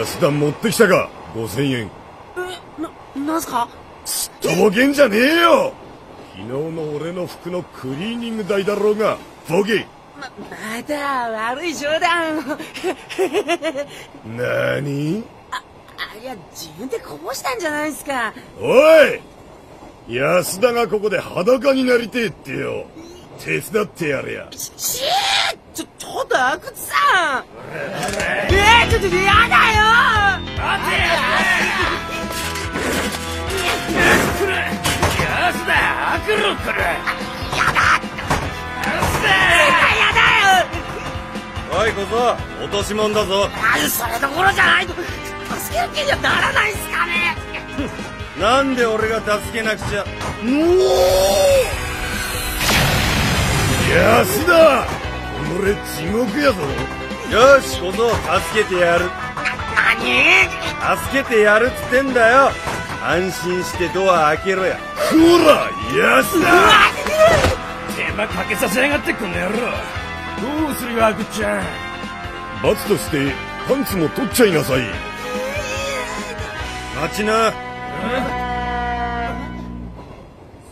ええ安田持ってきたか？5000円。えななんすか？すっとぼけんじゃねえよ！昨日の俺の服のクリーニング代だろうがボケ。ままた悪い冗談なに あいや自分でこぼしたんじゃないですか。おい！安田がここで裸になりてえってよ。手伝ってやれや。ししーちょっと阿久津さんえー、ちょっとやだよ待て安田悪路来るやだ安絶対やだよおいこそ落とし物だぞ。あそれどころじゃないと助ける気にはならないんすかねなんで俺が助けなくちゃうお安田俺地獄やぞ。よし小僧助けてやる。何助けてやるっつってんだよ。安心してドア開けろや。こら手間かけさせやがってこの野郎。どうするよアクちゃん。罰としてパンツも取っちゃいなさい。待ちな。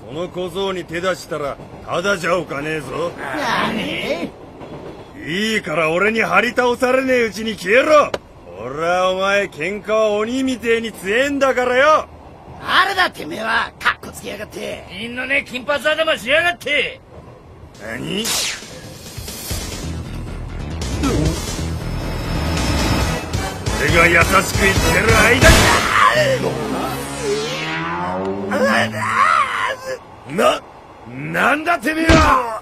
その小僧に手出したらただじゃおかねえぞいいから俺に張り倒されねえうちに消えろ。俺はお前喧嘩は鬼みてえに強えんだからよ。誰だてめえはカッコつけやがって。みんなね金髪頭しやがって。何？俺が優しく言ってる間に。な、なんだてめえは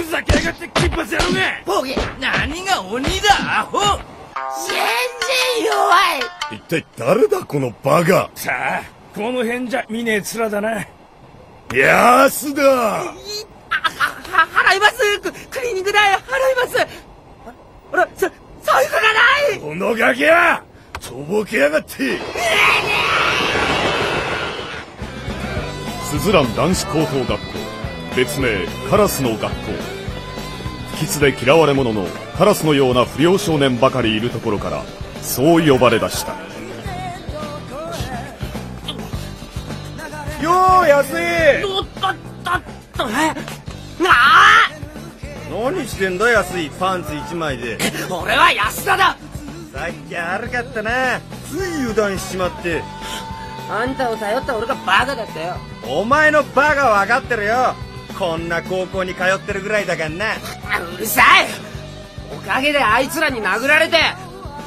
ふざけやがって金髪野郎がボケ。何が鬼だアホ。全然弱い。一体誰だこのバカ。さあこの辺じゃ見ねえ面だな。安田。いあは払います。ククリーニング代払います。ああらさ財布がない。このガキやとぼけやがって。スズラン男子高等学校別名カラスの学校。不吉で嫌われ者のカラスのような不良少年ばかりいるところからそう呼ばれだした。よー安いおっとっとっとえあ何してんだ安いパンツ一枚であ俺は安田ださっき悪かったなつい油断しちまってあんたを頼った俺がバカだったよお前のバカ分かってるよこんな高校に通ってるぐらいだからな。うるさい。おかげであいつらに殴られて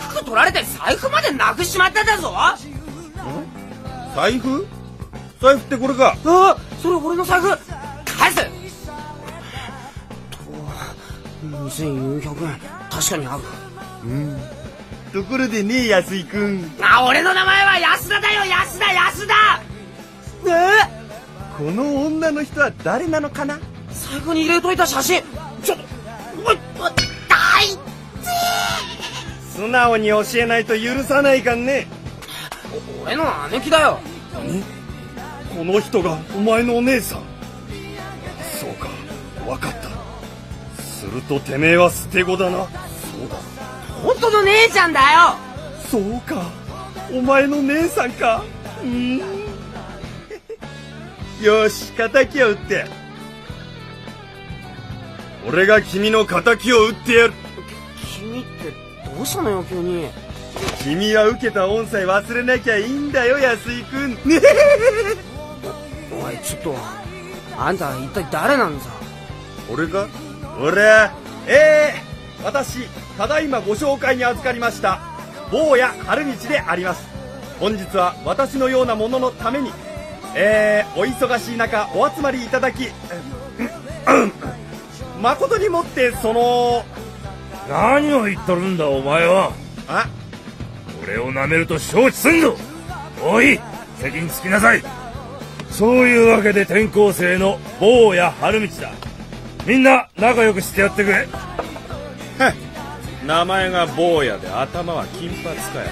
服取られて財布までなくしちまっただぞ。あ財布？財布ってこれか。あそれ俺の財布。返せ。と2400円。確かにある。ところでね安井くん。あ俺の名前は安田だよ。安田安田。えこの女の人は誰なのかな？財布に入れといた写真。ちょっと大素直に教えないと許さないかんね。俺の姉貴だよ。この人がお前のお姉さん。そうか。分かった。するとてめえは捨て子だな。そうだ。本当の姉ちゃんだよ。そうか。お前の姉さんか。うん？よし敵を撃って。俺が君の敵を撃ってやる。君ってどうしたのよ急に。君は受けた恩さえ忘れなきゃいいんだよ安井君 おいちょっとあんた一体誰なんだ？俺か俺？はえー、私ただいまご紹介に預かりました。坊や春道であります。本日は私のようなもののためにえー、お忙しい中お集まりいただき誠にもってその何を言っとるんだお前は。あ？俺を舐めると承知すんぞ。おい責任つきなさい。そういうわけで転校生の坊や春道だ。みんな仲良くしてやってくれ。名前が坊やで頭は金髪かよ。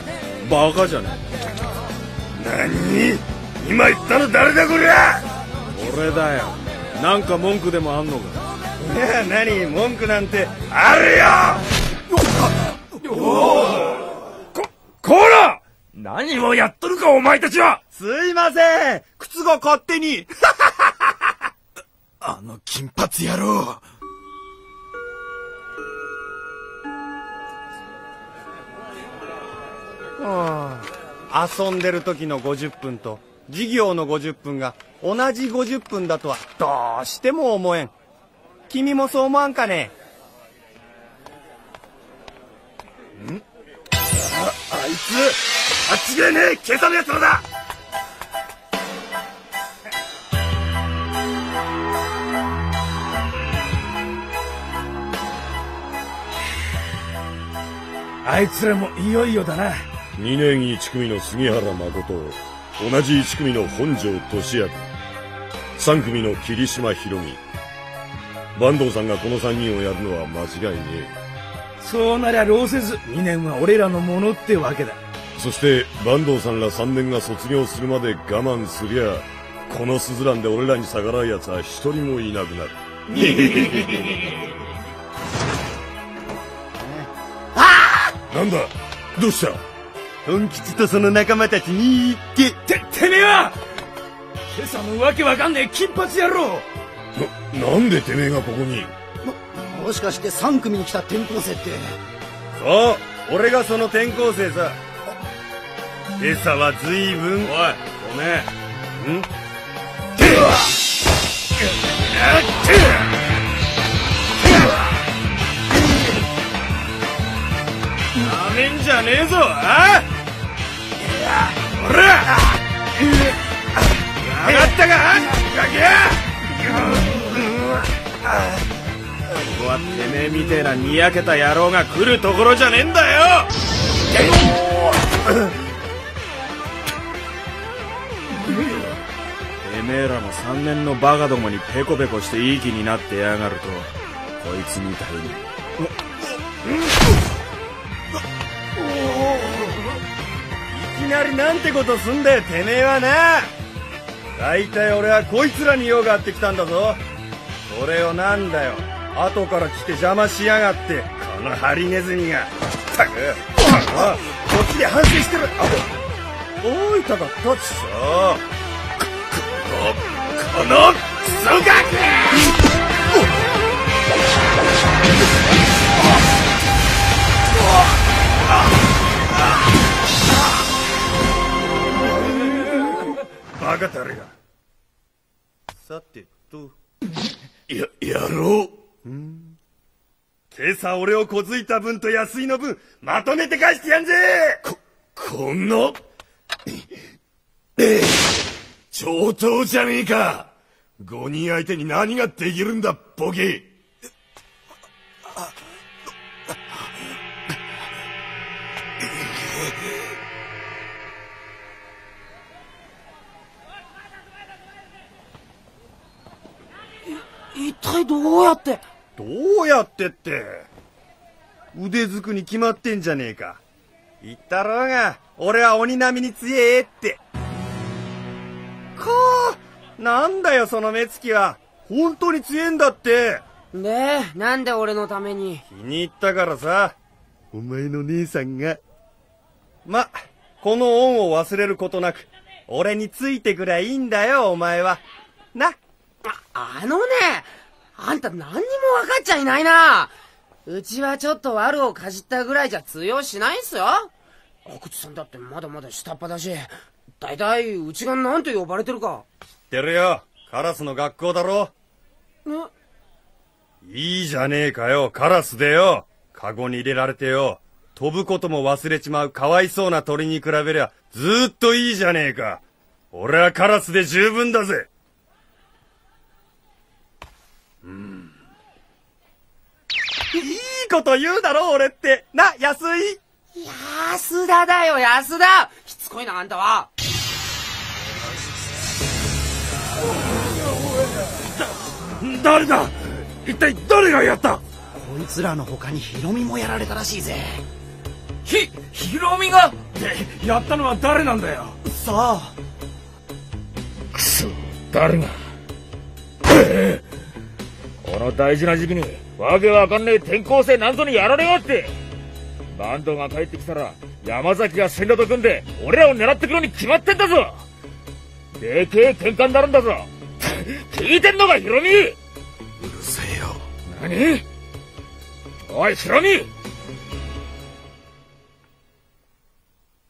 バカじゃねえ何？今言ったの誰だこりゃ？俺だよ。なんか文句でもあんのか？いや何？文句なんてあるよ！何をやっとるか、お前たちは！すいません。靴が勝手に。あの金髪野郎。遊んでる時の50分と授業の50分が同じ50分だとはどうしても思えん。君もそう思わんかね？ん？ああいつ間違いねえ。今朝のやつらだ。あいつらもいよいよだな。2年1組の杉原誠同じ1組の本庄俊明。3組の霧島博美。坂東さんがこの3人をやるのは間違いねそうなりゃ労せず、2年は俺らのものってわけだ。えそして坂東さんら3年が卒業するまで我慢すりゃこのスズランで俺らに逆らう奴は一人もいなくなる。なんだ？どうした？本吉とその仲間たちにって。て、てめえは今朝のわけわかんねえ金髪野郎。な、なんでてめえがここに？もしかして3組に来た転校生って？そう俺がその転校生さ。今朝は随分。おいごめんん？なめんじゃねえ。ぞあほら分かったか？ガキここはてめえみてえなにやけた野郎が来るところじゃねえんだよ。てめえらも3年のバカどもにペコペコしていい気になってやがるとこいつみたいに。なりなんてことすんだよてめえはな。大体俺はこいつらに用があってきたんだぞ。それをなんだよ。後から来て邪魔しやがって。このハリネズミが。ったく。こっちで反省してる。あおいただったちさこのこのクソガキバカたれがさてと。や、やろう。今朝俺を小づいた分と安いの分まとめて返してやんぜ。こ、こんな、ええ、上等じゃねえか。5人相手に何ができるんだ、ボケ体どうやって？どうやってって。腕づくに決まってんじゃねえか。言ったろうが俺は鬼並みに強えって。こうなんだよその目つきは。本当に強えんだって。で、なんで俺のために？気に入ったからさ。お前の姉さんが。まこの恩を忘れることなく俺についてくりゃいいんだよお前は。な。あ、あのね、あんた何にも分かっちゃいないな。うちはちょっと悪をかじったぐらいじゃ通用しないんすよ。阿久津さんだってまだまだ下っ端だし、だいたいうちが何と呼ばれてるか。知ってるよカラスの学校だろえいいじゃねえかよ、カラスでよ。カゴに入れられてよ。飛ぶことも忘れちまうかわいそうな鳥に比べりゃ、ずーっといいじゃねえか。俺はカラスで十分だぜ。うん。いいこと言うだろ、俺って。な、安い。安田だよ、安田しつこいな、あんたは。誰だ？一体誰がやった？こいつらの他にヒロミもやられたらしいぜ。ひ、ヒロミが？で、やったのは誰なんだよ？さあ、くそ、誰が？この大事な時期に、わけわかんねえ転校生なんぞにやられやがって。バンドが帰ってきたら、山崎が先導と組んで、俺らを狙ってくるに決まってんだぞ。でけえ喧嘩になるんだぞ。聞いてんのか、ヒロミ。うるせえよ。何？おい、ヒロミ。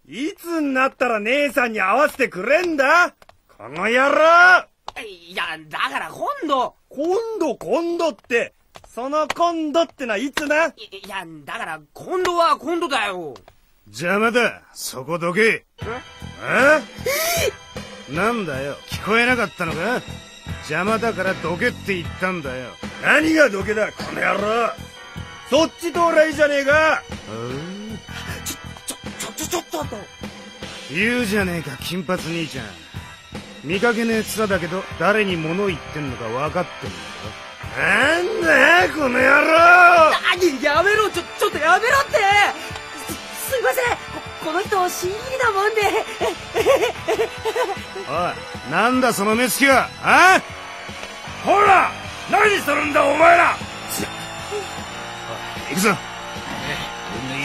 いつになったら姉さんに会わせてくれんだ？この野郎。いや、だから今度、今度今度って、その今度ってのはいつだ？いいや、だから今度は今度だよ。邪魔だ。そこどけ。え？なんだよ。聞こえなかったのか？邪魔だからどけって言ったんだよ。何がどけだ？この野郎。そっち到来じゃねえか。ちょ、ちょ、ちょ、ちょっと、と。言うじゃねえか金髪兄ちゃん見かけねえ面だけど誰に物言ってんのか分かってんなんだよこの野郎！あ、やめろ、ちょ、ちょっとやめろって！す、すいません！ここの人、新入りなもんで。だ おいなんだその目つきは？あ？ほら！何するんだ、お前ら！行くぞ。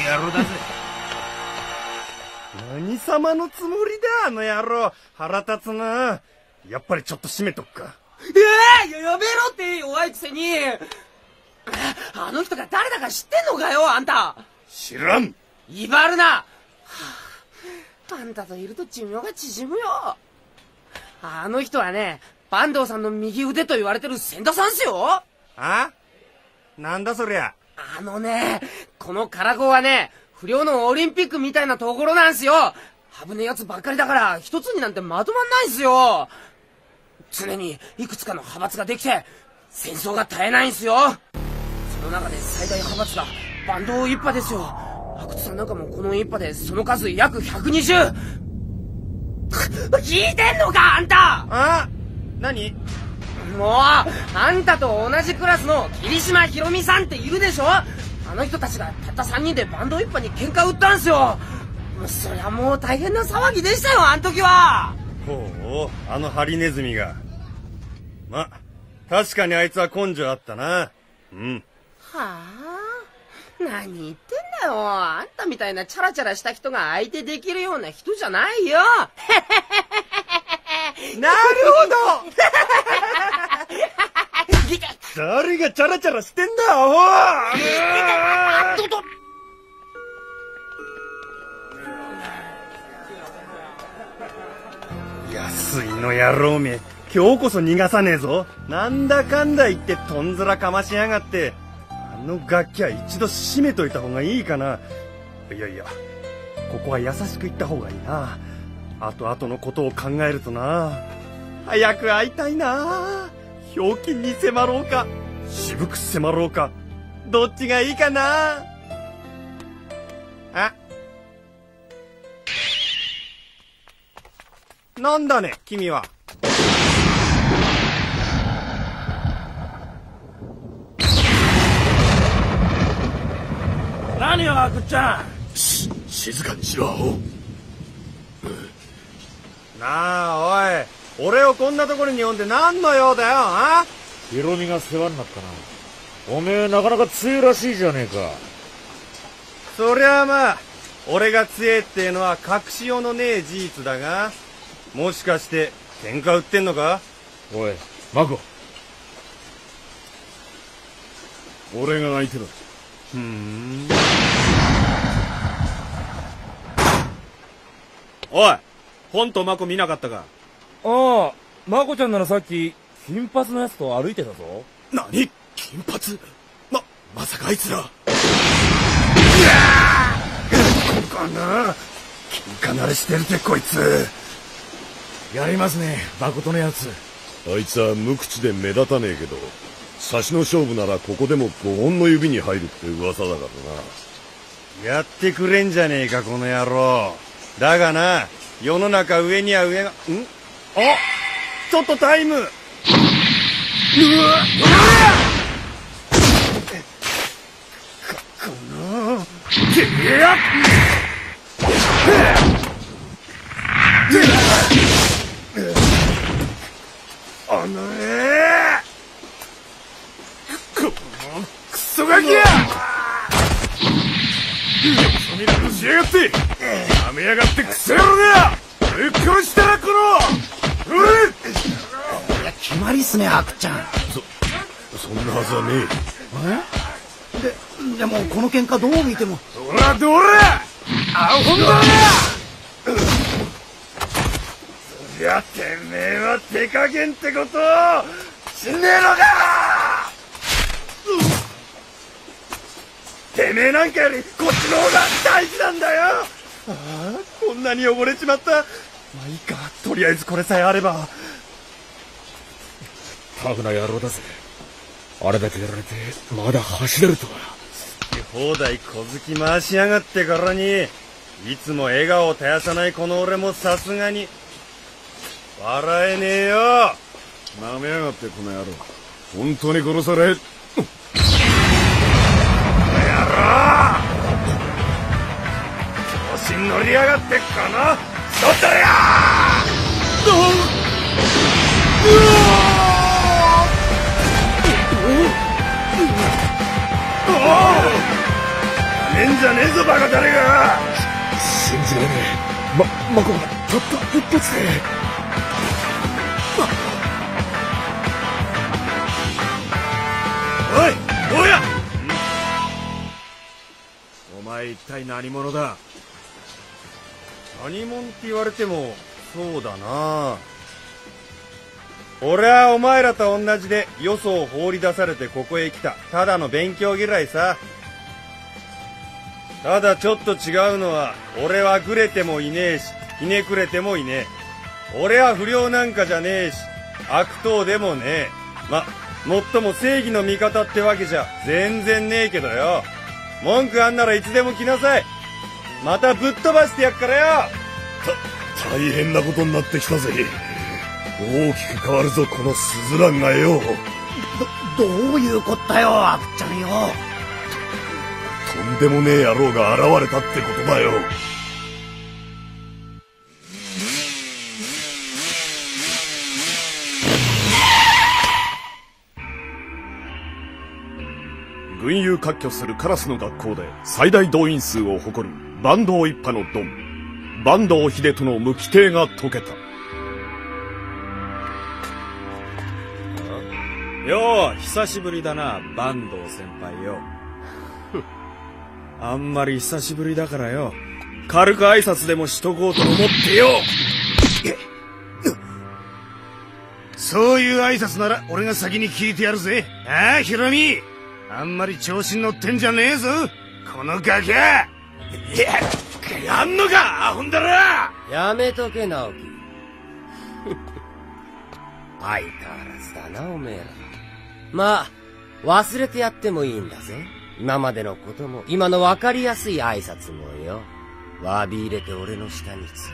野郎だぜ。何様のつもりだあの野郎。腹立つな。やっぱりちょっと閉めとくか。ええややめろって弱いくせに。あの人が誰だか知ってんのかよ、あんた。知らん。威張るな、はあ、あんたといると寿命が縮むよ。あの人はね坂東さんの右腕と言われてる千田さんっすよ。あ？なんだそりゃ。あのねこのカラコはね不良のオリンピックみたいなところなんすよ。危ねえやつばっかりだから一つになんてまとまんないんすよ。常にいくつかの派閥ができて戦争が絶えないんすよ。その中で最大派閥がバンド一派ですよ。阿久津さんなんかもこの一派でその数約120聞いてんのかあんた！あ？何？もうあんたと同じクラスの霧島ひろみさんっているでしょ？あの人たちがたった3人でバンド一派に喧嘩売ったんすよ。そりゃもう大変な騒ぎでしたよあん時は。ほうあのハリネズミが。ま確かにあいつは根性あったな。うん。はあ？何言ってんだよ。あんたみたいなチャラチャラした人が相手できるような人じゃないよ。なるほど 誰がチャラチャラしてんだアホ安いの野郎め今日こそ逃がさねえぞ。なんだかんだ言ってとんずらかましやがってあの楽器は一度閉めといた方がいいかな。いやいやここは優しく言った方がいいな。後々のことを考えるとな。早く会いたいな。ひょうきんに迫ろうか？渋く迫ろうか？どっちがいいかな？あ？なんだね君は。何よ、ちゃん。し、静かにしろ。なあおい俺をこんなところに呼んで何の用だよあ？ヒロミが世話になったな。おめえなかなか強いらしいじゃねえか。そりゃあまあ俺が強えっていうのは隠しようのねえ事実だがもしかして喧嘩売ってんのか？おい、マコ。俺が相手だ。ふんおい本とマコ見なかったか？ああ、マコちゃんならさっき、金髪のやつと歩いてたぞ。何？金髪？ま、まさかあいつら。かな？喧嘩慣れしてるぜこいつやりますね、誠のやつ。あいつは無口で目立たねえけど、差しの勝負ならここでも5本の指に入るって噂だからな。やってくれんじゃねえかこの野郎だがな世の中上には上がん？あちょっとタイム。うわここのあのえこのクソガキや。ってやめやがってクソ野郎がぶっ殺したらこの。いや決まりっすねちゃん。そんなはずはねえ。ででもこの喧嘩どう見ても。らどらアホんだ。そりゃてめえは手加減ってこと知んねえのか！てめえなんかよりこっちの方が大事なんだよ！ああこんなに汚れちまったまあいいか。とりあえずこれさえあれば。タフな野郎だぜ。あれだけやられてまだ走れるとは。放題小突き回しやがってからにいつも笑顔を絶やさないこの俺もさすがに。笑えねえよ。なめやがってこの野郎。本当に殺され。調子に乗りやがってこの人とやな。めんじゃねえぞバカ誰が信じられねえま、マコがたった一発でおい坊やお前一体何者だ何者って言われてもそうだな。俺はお前らと同じでよそを放り出されてここへ来た。ただの勉強嫌いさ。ただちょっと違うのは俺はグレてもいねえしひねくれてもいねえ。俺は不良なんかじゃねえし悪党でもねえ。まもっとも正義の味方ってわけじゃ全然ねえけどよ。文句あんならいつでも来なさい。またぶっ飛ばしてやっからよ。大変なことになってきたぜ。大きく変わるぞこのスズランがよ。どういうこったよアクちゃんよ。とんでもねえ野郎が現れたってことだよ群雄割拠するカラスの学校で最大動員数を誇る坂東一派のドン。坂東秀人の無規定が解けた。よう久しぶりだな坂東先輩よ。あんまり久しぶりだからよ。軽く挨拶でもしとこうと思ってよ。そういう挨拶なら俺が先に聞いてやるぜ。ああヒロミあんまり調子に乗ってんじゃねえぞこのガキャやんのかアホんだらやめとけ、直樹。相変わらずだな、おめえら。まあ、忘れてやってもいいんだぜ。今までのことも、今の分かりやすい挨拶もよ。詫び入れて俺の下につ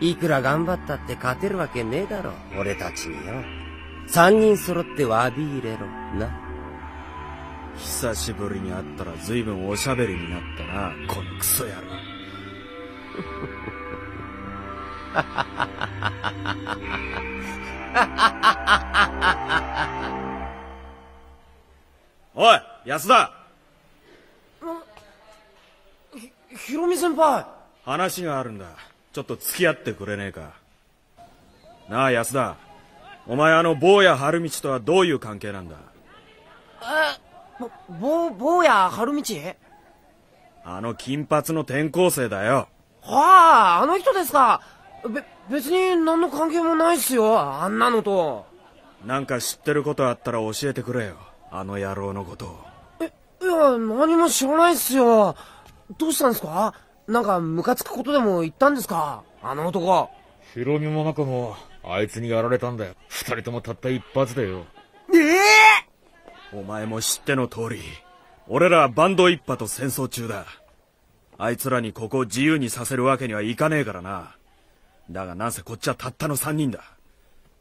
け。いくら頑張ったって勝てるわけねえだろ、俺たちによ。三人揃って詫び入れろ、な。久しぶりに会ったら随分おしゃべりになったな。このクソ野郎。おい安田。ひろみ先輩。話があるんだ。ちょっと付き合ってくれねえか。なあ安田。お前あの坊や春道とはどういう関係なんだ？ぼ、ぼ、坊や春道？あの金髪の転校生だよはあ、あの人ですか。べ、別に何の関係もないっすよ、あんなのと。なんか知ってることあったら教えてくれよあの野郎のことをいや、何も知らないっすよ。どうしたんですか？なんか、ムカつくことでも言ったんですか？あの男。ヒロミもマコも、あいつにやられたんだよ。二人ともたった一発でよ。ええお前も知っての通り俺らはバンド一派と戦争中だ。あいつらにここを自由にさせるわけにはいかねえからな。だがなんせこっちはたったの三人だ。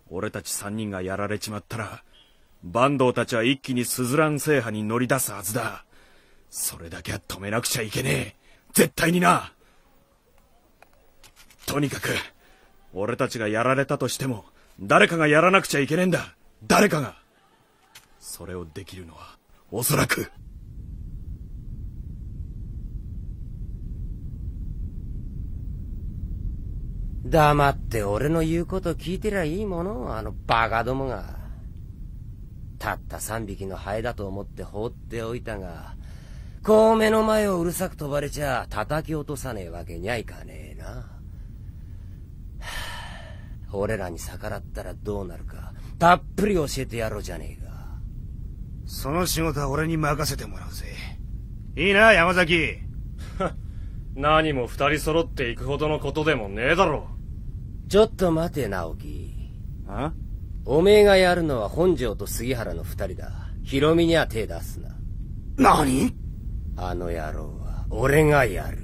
俺たち三人がやられちまったら坂東たちは一気にスズラン制覇に乗り出すはずだ。それだけは止めなくちゃいけねえ。絶対にな。とにかく俺たちがやられたとしても誰かがやらなくちゃいけねえんだ。誰かが。それをできるのはおそらく黙って俺の言うこと聞いてりゃいいものあのバカどもが。たった三匹のハエだと思って放っておいたが、こう目の前をうるさく飛ばれちゃ叩き落とさねえわけにゃいかねえな。はあ俺らに逆らったらどうなるか、たっぷり教えてやろうじゃねえか。その仕事は俺に任せてもらうぜ。いいな、山崎。何も二人揃っていくほどのことでもねえだろちょっと待て、直樹。あ？おめえがやるのは本庄と杉原の二人だ。ヒロミには手出すな。何？あの野郎は、俺がやる。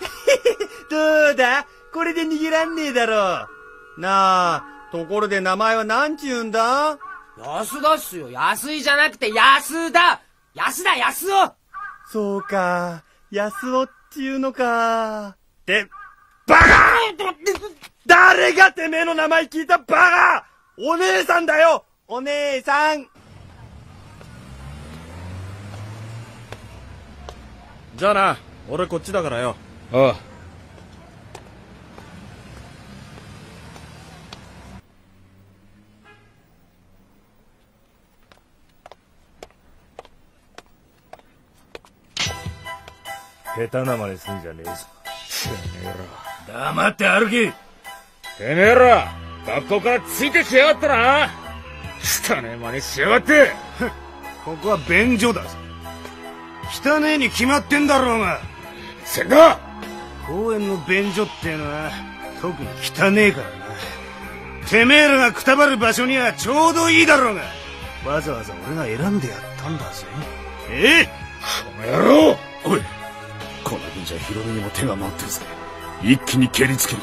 どうだ？これで逃げらんねえだろ。なあ、ところで名前は何ちゅうんだ？安田っすよ。安いじゃなくて安田安田安夫そうか、安尾っちゅうのか。って、バカ誰がてめえの名前聞いた？バカお姉さんだよお姉さんじゃあな、俺こっちだからよ。ああ。下手な真似すんじゃねえぞてめえら。黙って歩きてめえら、学校からついてきやがったな。汚ねえ真似しやがって。ここは便所だぞ。汚ねえに決まってんだろうが。せんだ公園の便所ってのは、特に汚ねえからな。てめえらがくたばる場所にはちょうどいいだろうが。わざわざ俺が選んでやったんだぜ。ええこの野郎おいこの分じゃヒロミにも手が回ってるぜ。一気に蹴りつける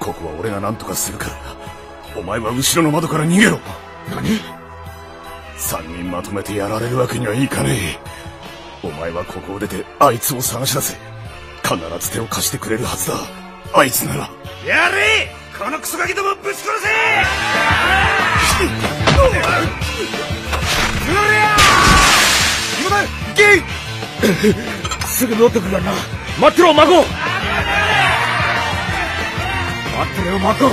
ここは俺が何とかするから。お前は後ろの窓から逃げろ。何？三人まとめてやられるわけにはいかねえ。お前はここを出てあいつを探し出せ。必ず手を貸してくれるはずだ。あいつなら。やれ！このクソガキどもぶち殺せ すぐ戻ってくるからな。待ってろ、マコ待ってろよ、マコ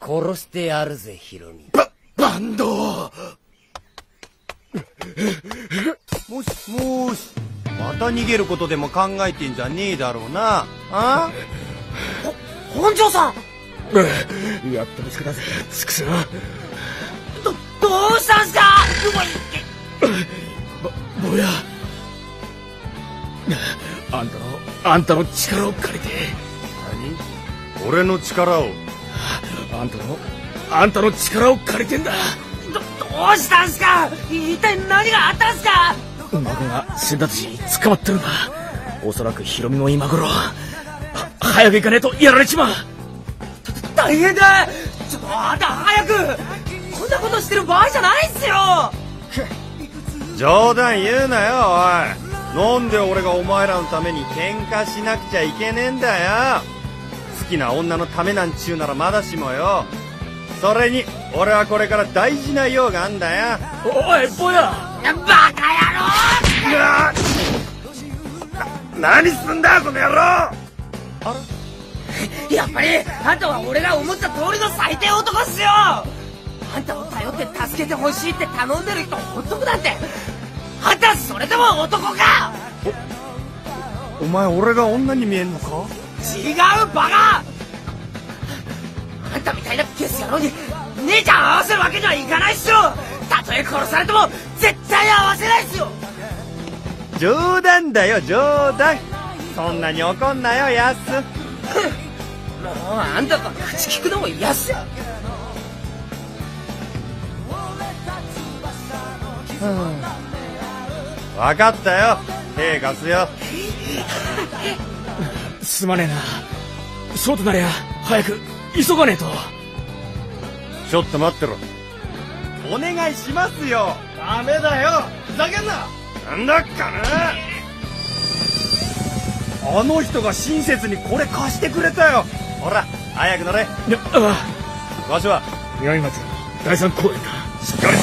殺してやるぜ、ヒロミ。バンドもしもし、また逃げることでも考えてんじゃねえだろうな。あ？本庄さんやっと見つけたぜ、つくせな。ど、どうしたんすか？うわい坊や。あんたの、あんたの力を借りて、何？俺の力を？あんたの、あんたの力を借りてんだ。ど、どうしたんすか？一体何があったんすか？孫が先達に捕まってるんだ。おそらくヒロミも今頃、は早く行かねえとやられちまう。大変だちょっとあんた早くこんなことしてる場合じゃないっすよ冗談言うなよ、おい。なんで俺がお前らのために喧嘩しなくちゃいけねえんだよ。好きな女のためなんちゅうならまだしもよ。それに、俺はこれから大事な用があんだよ。おい、坊やバカ何すんだ、この野郎。野郎やっぱりあんたは俺が思った通りの最低男っすよ。あんたを頼って助けてほしいって頼んでる人ほっとくなんて。あんたそれでも男か？お前俺が女に見えんのか？違うバカ！あんたみたいなゲス野郎に姉ちゃん合わせるわけにはいかないっすよたとえ殺されても絶対合わせないっすよ冗談だよ、冗談。そんなに怒んなよ、やす。もうあんたと口聞くのも嫌っすよわかったよ。手貸すよ。すまねえな。そうとなりゃ、早く、急がねえと。ちょっと待ってろ。お願いしますよ。ダメだよ。ふざけんな。なんだっかなあの人が親切にこれ貸してくれたよほら早く乗れいや、あ場所はあ、八重松、第三公園だ。しっかりし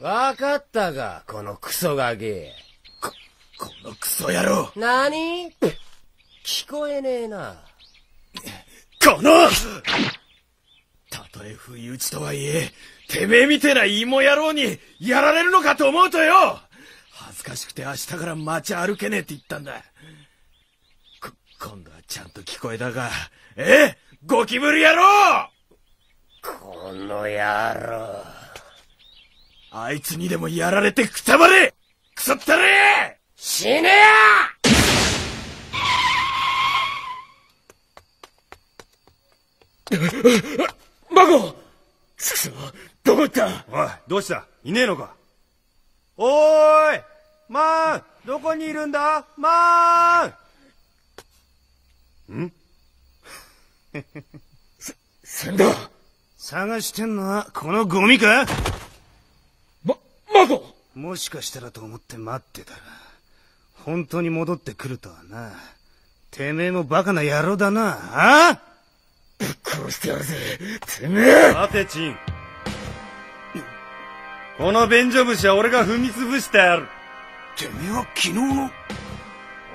たわかったか、このクソガキ。このクソ野郎なに聞こえねえな。このたとえ不意打ちとはいえ、てめえみてえな芋野郎にやられるのかと思うとよ恥ずかしくて明日から街歩けねえって言ったんだ。こ、今度はちゃんと聞こえたか。え？ゴキブリ野郎この野郎。あいつにでもやられてくたばれくそったれ死ねやマゴくそ、どこ行ったおいどうした？いねえのか？おーいマーンどこにいるんだ？マーン。ん？先だ探してんのはこのゴミか？ま、マゴもしかしたらと思って待ってたら、本当に戻ってくるとはな。てめえもバカな野郎だな、あ？殺してやるぜ、てめえ。待てチン。この便所虫は俺が踏み潰してやる。てめえは昨日の、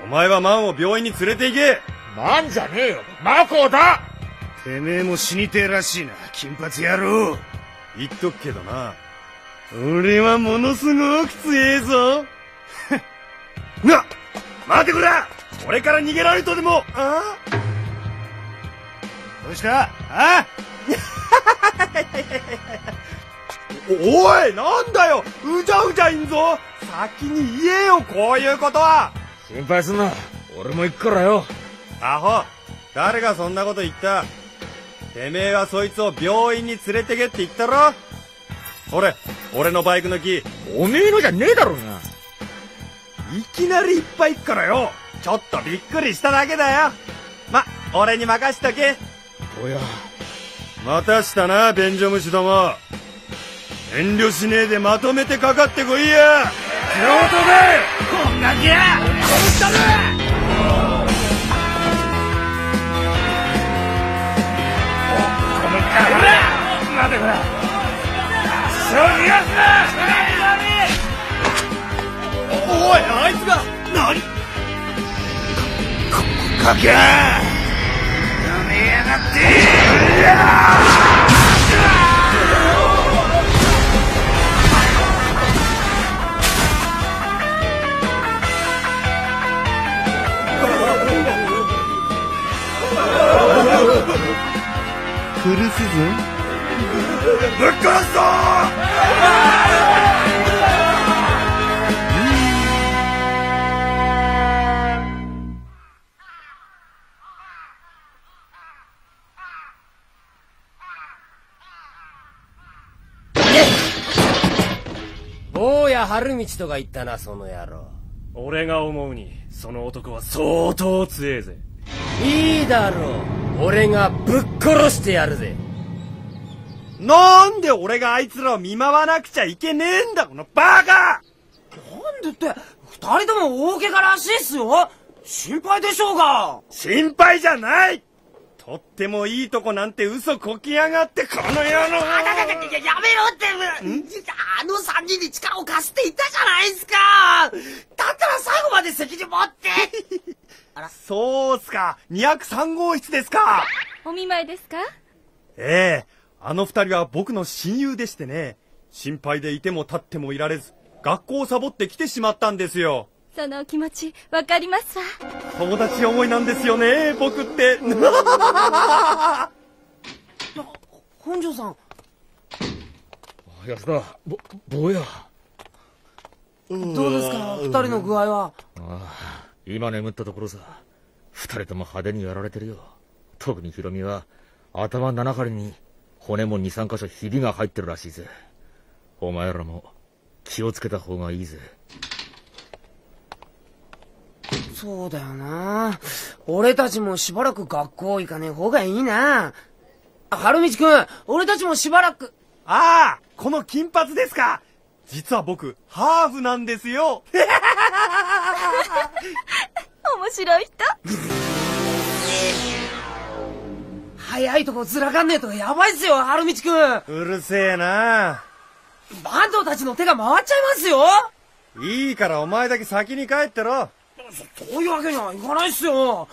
お前はマンを病院に連れて行け。なんじゃねえよ、マコだ。てめえも死にてえらしいな、金髪野郎。言っとくけどな。俺はものすごく強えぞ。な待ってくれ。俺から逃げられるとでも。あどうしたあ おおいなんだよ。うじゃうじゃいんぞ。先に言えよこういうことは。心配すんな、俺も行くからよ。アホ。誰がそんなこと言った。てめえはそいつを病院に連れてけって言ったろ。俺俺のバイクの木。いおめえのじゃねえだろうが。きなりいっぱい行くからよ。ちょっとびっくりしただけだよ。ま俺に任しとけおや、またしたな便所虫ども。遠慮しねえでまとめてかかってこいや。こんなきゃ。待てこら。そう逃がすなおいあいつが。何？かけや道とか言ったな、その野郎。俺が思うにその男は相当強えぜいいだろう。俺がぶっ殺してやるぜ。なんで俺があいつらを見舞わなくちゃいけねえんだこのバカなんでって、二人とも大怪我らしいっすよ。心配でしょうが。心配じゃないとってもいいとこなんて嘘こきやがってこの野郎ややめろって、あの三人に力を貸すって言ったじゃないですか。だったら最後まで責任持って。そうっすか。203号室ですか。お見舞いですか？ええ。あの二人は僕の親友でしてね。心配でいても立ってもいられず学校をサボって来てしまったんですよそのお気持ちわかりますわ友達思いなんですよね僕って本庄さん。安田、ぼ、坊や。どうですか？二人の具合は？ああ、今眠ったところさ。二人とも派手にやられてるよ。特にヒロミは、頭七針に、骨も二三箇所ひびが入ってるらしいぜ。お前らも、気をつけた方がいいぜ。そうだよな。俺たちもしばらく学校行かねえ方がいいな。春道くん、俺たちもしばらく。ああ、この金髪ですか。実は僕、ハーフなんですよ。面白い人。早いとこずらかんねえとやばいっすよ、春道くん。うるせえなバンドたちの手が回っちゃいますよ。いいからお前だけ先に帰ってろ。そういうわけにはいかないっすよ。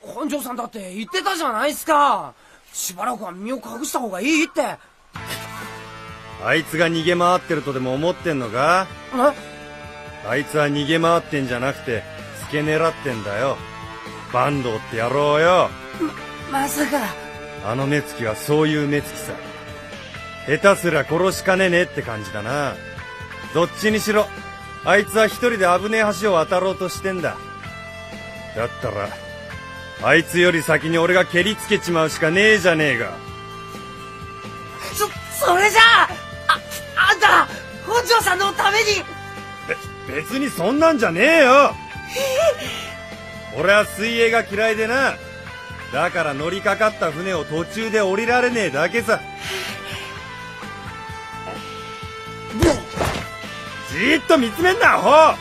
本庄さんだって言ってたじゃないっすか。しばらくは身を隠した方がいいって。あいつが逃げ回ってるとでも思ってんのか？あいつは逃げ回ってんじゃなくて、付け狙ってんだよ。坂東って野郎よ。まさか。あの目つきはそういう目つきさ。下手すら殺しかねねって感じだな。どっちにしろ、あいつは一人で危ねえ橋を渡ろうとしてんだ。だったら、あいつより先に俺が蹴りつけちまうしかねえじゃねえか。そ、それじゃあ、あ、あんた、本庄さんのために。べ、別にそんなんじゃねえよ俺は水泳が嫌いでな。だから乗りかかった船を途中で降りられねえだけさ。じーっと見つめんな、アホ。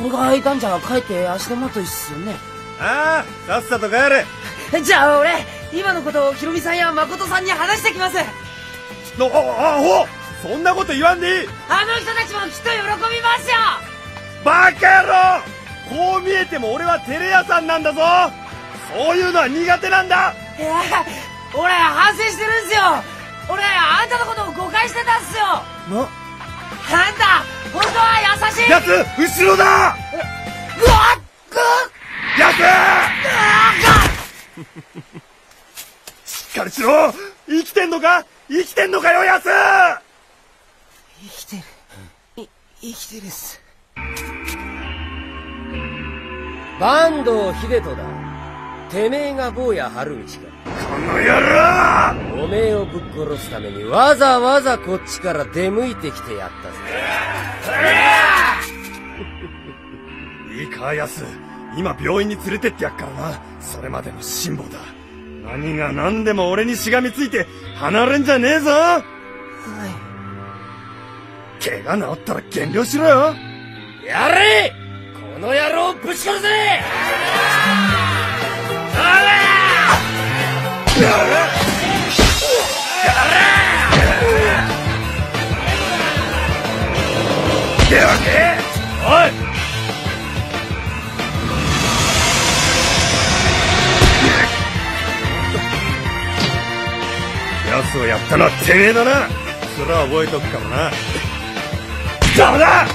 俺がいたんじゃ帰って足手まといっすよね。ああ、さっさと帰れ。じゃあ俺、今のことをヒロミさんや誠さんに話してきます。の、あ、アホ。そんなこと言わんでいい。あの人たちもきっと喜びますよ。バカ野郎。こう見えても俺はテレ屋さんなんだぞ。そういうのは苦手なんだ。いや、俺反省してるんすよ。俺、あんたのことを誤解してたんすよ。な、あんた、本当は優しい。やつ後ろだ！うわっぐやつあ しっかりしろ！生きてんのか？生きてんのかよ、やつ生きてる。い、生きてるっす。坂東秀人だ。てめえが坊や春道か。この野郎おめえをぶっ殺すためにわざわざこっちから出向いてきてやったぜ。いいか、やす。今病院に連れてってやっからな。それまでの辛抱だ。何が何でも俺にしがみついて離れんじゃねえぞはい。怪我治ったら減量しろよやれこの野郎ぶち殺せおい奴をやったのはてめえだな。それは覚えとくからな。ダメだ！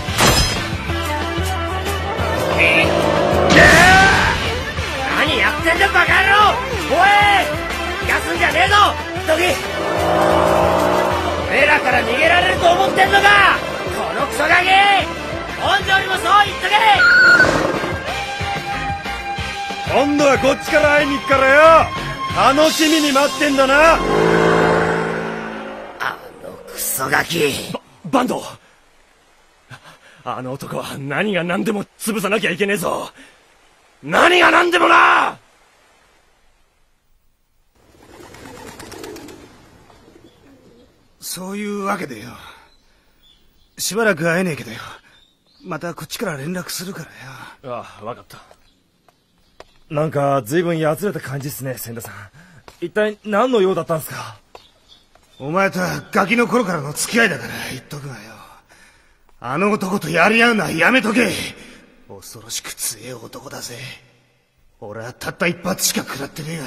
何やってんだバカ野郎！おい！休んじゃねえぞドキおめえらから逃げられると思ってんのかこのクソガキ。本庄にもそう言っとけ。今度はこっちから会いに行くからよ。楽しみに待ってんだな。あのクソガキ。バンドあの男は何が何でも潰さなきゃいけねえぞ。何が何でもなそういうわけでよ。しばらく会えねえけどよ。またこっちから連絡するからよ。ああ分かったなんか随分やつれた感じっすね千田さん一体何の用だったんすか？お前とはガキの頃からの付き合いだから言っとくがよ。あの男とやり合うのはやめとけ恐ろしく強え男だぜ。俺はたった一発しか食らってねえが、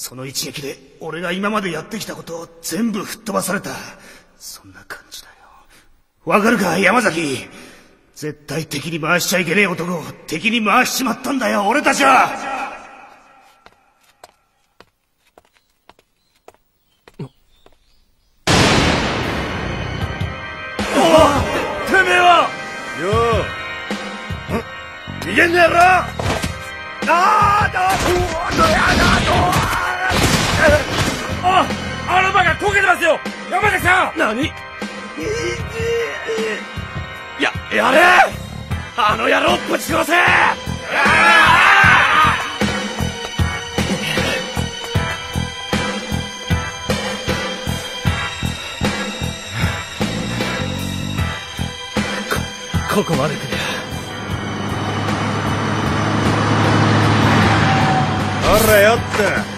その一撃で俺が今までやってきたことを全部吹っ飛ばされた。そんな感じだよ。わかるか山崎？絶対敵に回しちゃいけねえ男を敵に回しちまったんだよ、俺たちは。てめえは！よう。逃げんねやろああだあアロマが焦げてますよ。山崎さん！何？ややれ！あの野郎ぶち殺せ！ここまで来るあらよった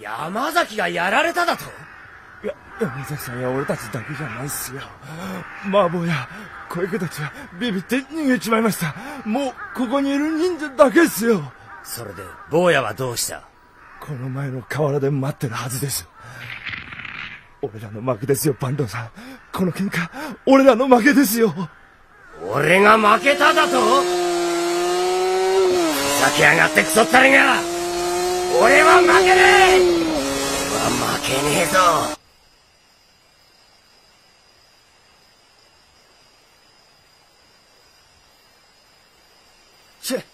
山崎がやられただと？いや、山崎さんや俺たちだけじゃないっすよ。麻婆や小池たちはビビって逃げちまいました。もう、ここにいる忍者だけっすよ。それで坊やはどうした？この前の河原で待ってるはずです。俺らの負けですよ、坂東さん。この喧嘩、俺らの負けですよ。俺が負けただと？ふざけやがってクソったれが。俺は負けねえ。俺は負けねえぞ。チェ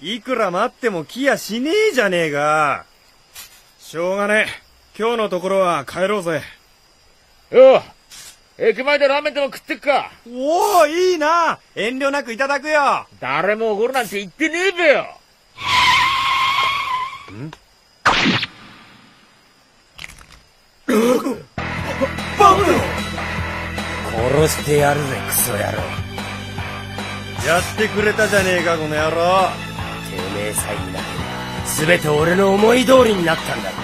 いくら待っても来やしねえじゃねえか。しょうがねえ今日のところは帰ろうぜ。よう。駅前でラーメンでも食ってっか。おおいいな。遠慮なくいただくよ。誰も怒るなんて言ってねえべよ。殺してやるぜクソ野郎。やってくれたじゃねえかこの野郎。てめえさえいなけりゃ全て俺の思い通りになったんだ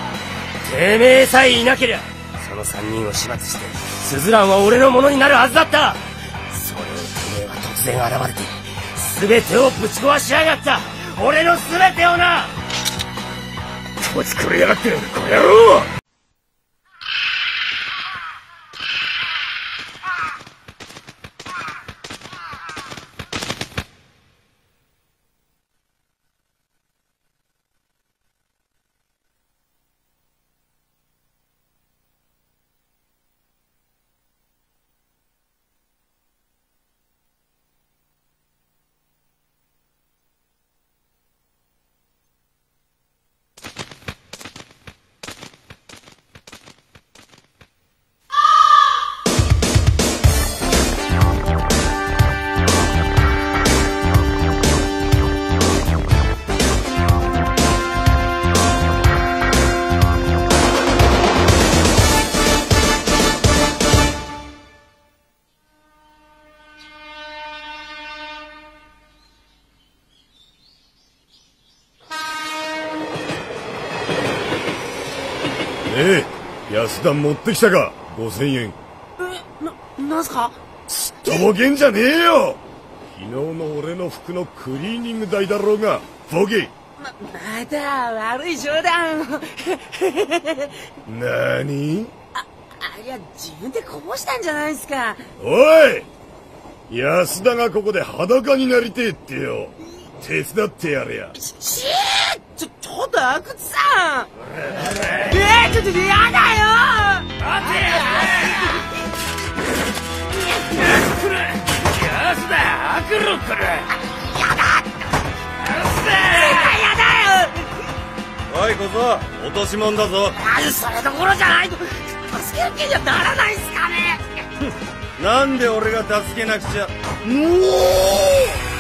てめえさえいなけりゃその三人を始末してスズランは俺のものになるはずだった。それをてめえは突然現れて全てをぶち壊しやがった。俺の全てをな。こちくれやがってこの野郎え安田持ってきたか。5000円。な、なんすか？とぼけんじゃねえよ。昨日の俺の服のクリーニング代だろうが。ボケ。ま、また悪い冗談。をなにあいや自分でこぼしたんじゃないですか。おい！安田がここで裸になりてえってよ。手伝ってやれや。ししちょちょっと阿久津さん。えー、ちょっとやだよ。待てやつだアクロ来るやだおい小僧。落とし物だぞ。あそれどころじゃない。と助ける気にはならないっすかね。なんで俺が助けなくちゃ。安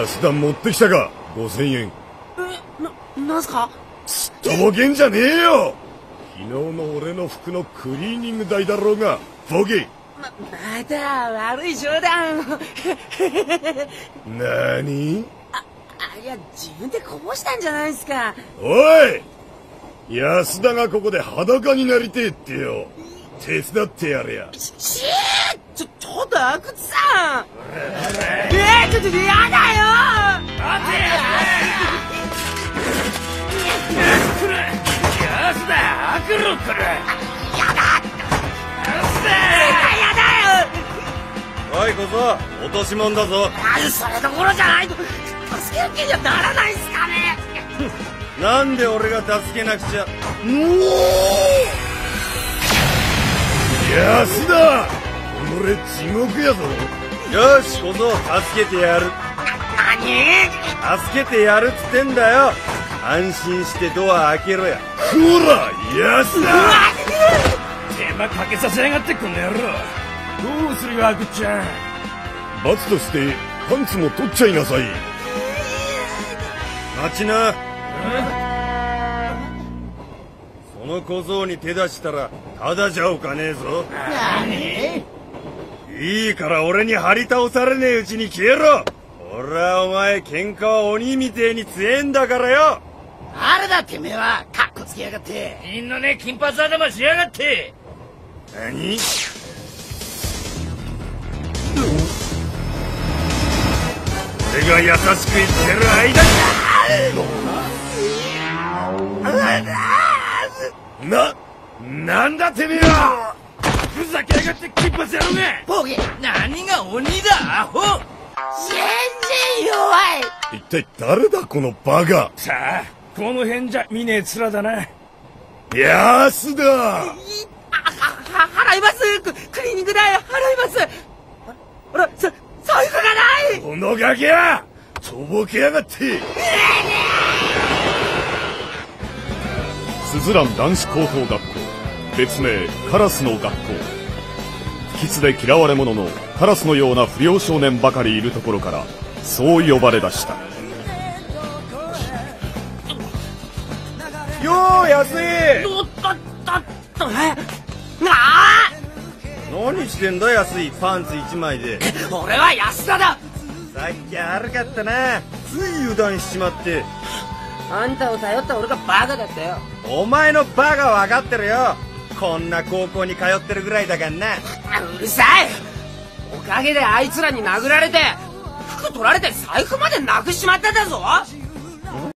安田持ってきたか？5000円。な、なんすか？とぼけんじゃねえよ！昨日の俺の服のクリーニング代だろうがボケ。ま、また悪い冗談を。なにあ、いや、自分でこぼしたんじゃないですか。おい！安田がここで裸になりてえってよ。手伝ってやれや。ししちょ、ちょっと阿久津さん。えー、ちょっとやだよ。待てやつだアクロ来るやだ絶対やだよ。おい小僧。落とし物だぞ。あそれどころじゃない。と助ける気にはならないんすかね。なんで俺が助けなくちゃ。安田俺地獄やぞ。よし小僧助けてやる。何助けてやるっつってんだよ。安心してドア開けろや。こら安田手間かけさせやがってこの野郎。どうするよアクちゃん。罰としてパンツも取っちゃいなさい。待ちな。その小僧に手出したらただじゃおかねえぞ。何いいから俺に張り倒されねえうちに消えろ。俺はお前喧嘩は鬼みてえに強えんだからよ。誰だてめえは。カッコつけやがって。みんなね金髪頭しやがって。何？俺が優しく言ってる間ななんだてめえはふざけやがって金髪野郎がボケ何が鬼だアホ。全然弱い。一体誰だこのバカ。さあこの辺じゃ見ねえ面だな。安田。は、払います。ククリーニング代払います。あら、さ、財布がない。このガキはとぼけやがって。スズラン男子高等学校別名カラスの学校。不吉で嫌われ者のカラスのような不良少年ばかりいるところからそう呼ばれ出した。よー安いおっとっとっとえ？なあ？何してんだ安いパンツ一枚で。俺は安田だ！さっき悪かったな。つい油断しちまって。あんたを頼った俺がバカだったよ。お前のバカ分かってるよこんな高校に通ってるぐらいだからな。うるさい。おかげであいつらに殴られて服取られて財布までなくしちまったんだぞ。